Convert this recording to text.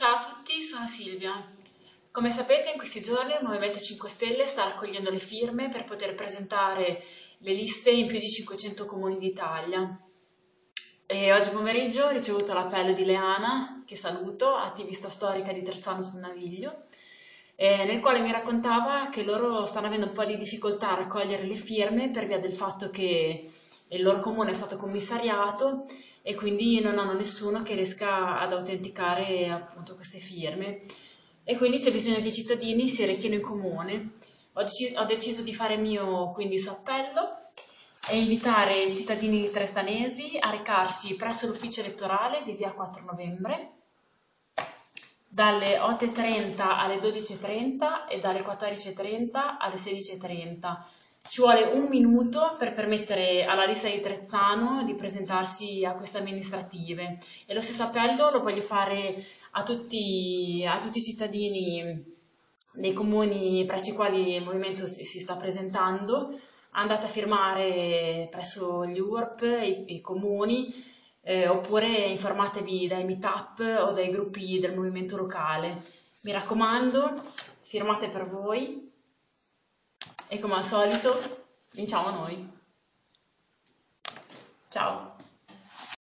Ciao a tutti, sono Silvia. Come sapete in questi giorni il Movimento 5 Stelle sta raccogliendo le firme per poter presentare le liste in più di 500 comuni d'Italia. E oggi pomeriggio ho ricevuto l'appello di Leana, che saluto, attivista storica di Terzano sul Naviglio, nel quale mi raccontava che loro stanno avendo un po' di difficoltà a raccogliere le firme per via del fatto che il loro comune è stato commissariato e quindi non hanno nessuno che riesca ad autenticare appunto queste firme e quindi c'è bisogno che i cittadini si rechino in comune. Ho, dec- ho deciso di fare mio quindi su appello e invitare i cittadini trestanesi a recarsi presso l'ufficio elettorale di via 4 novembre dalle 8.30 alle 12.30 e dalle 14.30 alle 16.30 ci vuole un minuto per permettere alla lista di Trezzano di presentarsi a queste amministrative e lo stesso appello lo voglio fare a tutti, a tutti i cittadini dei comuni presso i quali il movimento si, si sta presentando. Andate a firmare presso gli URP, i, i comuni, eh, oppure informatevi dai meetup o dai gruppi del movimento locale. Mi raccomando, firmate per voi e come al solito vinciamo noi. Ciao!